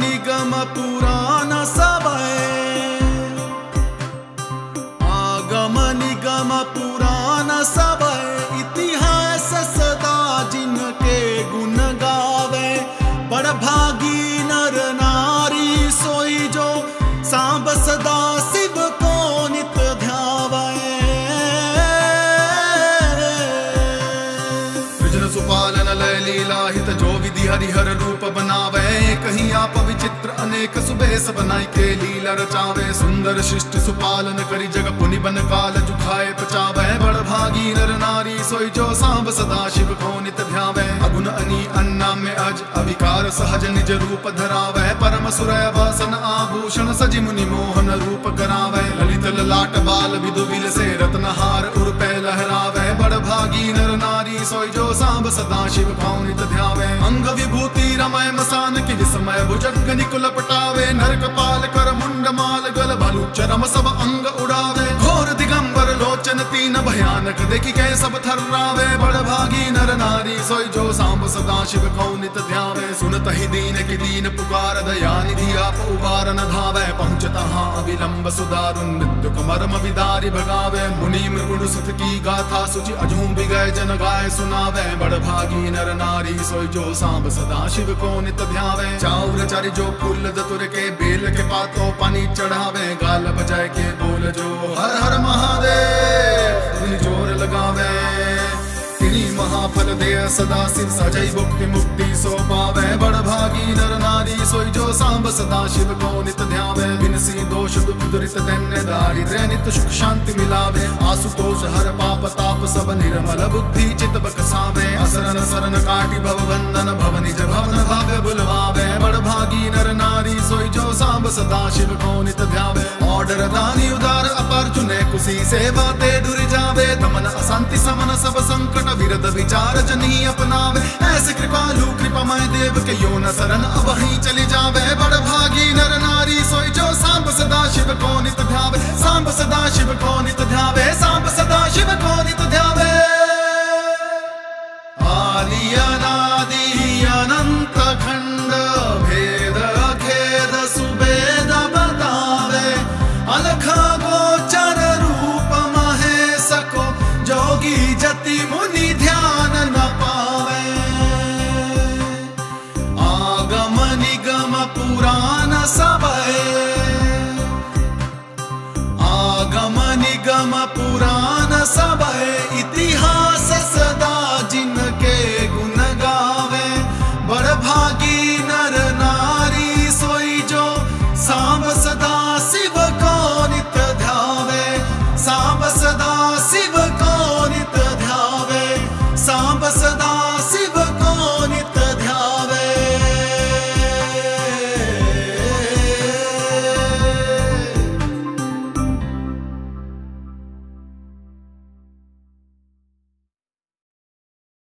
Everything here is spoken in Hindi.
पुराण सबय आगम निगम पुराण सबय इतिहास सदा जिनके गुण गावे। बड़ भागी नर नारी सोई जो सांब सदा शिव को नित ध्यावे। सुपालन लय लीला हित जो विधि हरिहर रूप बनावे। आप विचित्र अनेक सुबेस बनाई के लीला रचावे, सुंदर शिष्ट सुपालन करी जग पुनि बन काल जुखाए पचावे, बड़ भागी नर नारी सोई जो सांब सदा शिव को नित ध्यावे। अगुण अनी अन्ना में अज अविकार सहज निज रूप धरावे। परम सुरय वासन आभूषण सजि मुनि मोहन रूप करावे। ललित ललाट बाल विदु विल से रत्नहार सदा शिव अंग विभूति रमय मसान की विस्मय भुजग निकुल पटावे नर कपाल कर मुंड माल गल भलु चरम सब अंग उड़ावे लोचन तीन भयानक। देखी कै सब थर्रावे बड़ भागी नर नारी। सोई जो सांब सदा शिव कौनित ध्यावे। सुनत ही दीन की दीन पुकार दया निधि आप उबार न धावे। पहुँचता हाँ अविलंब सुदारुन मृत्यु मर्म विदारी भगावे। मुनि मृगुण सुत की गाथा सुचि अजूम बिगय जन गाय सुनावे। बड़ भागी नर नारी, सोई जो सांब सदा शिव को नित ध्यावे। चाउर चारि जो फूल दतुर के, बेल के पातो पानी चढ़ावे। गाल बजाए के बोल जो, हर हर सदा शिव सजई मुक्ति मुक्ति सो पावे बड़ भागी नर नारी, सोई जो सांब सदा शिव को नित ध्यावे। बिनसी दोष दुख दुरित दैन्य दारिद्र्य नित सुख शांति मिलावे। आसुतोष हर पाप ताप सब निर्मल बुद्धि चित बकसावे। असरन सरन काटि भव बंधन भव निज भवन भाव्य बुलवावे। बड़ भागी नर नारी, सोई जो सांब सदा शिव को नित ध्यावे। ऑर्डर दानी उदार, अपर चुने से सेवा ते डुर जावे, तमन अशांति समन सब संकट विरद विचार जनी अपनावे। ऐसे कृपालु, कृपामय देव के यो न शरण, अब ही चली जावे। बड़ भागी नर नारी, सोई जो सांप सदा शिव को नित ध्यावे। सांब गमनिगमपुरा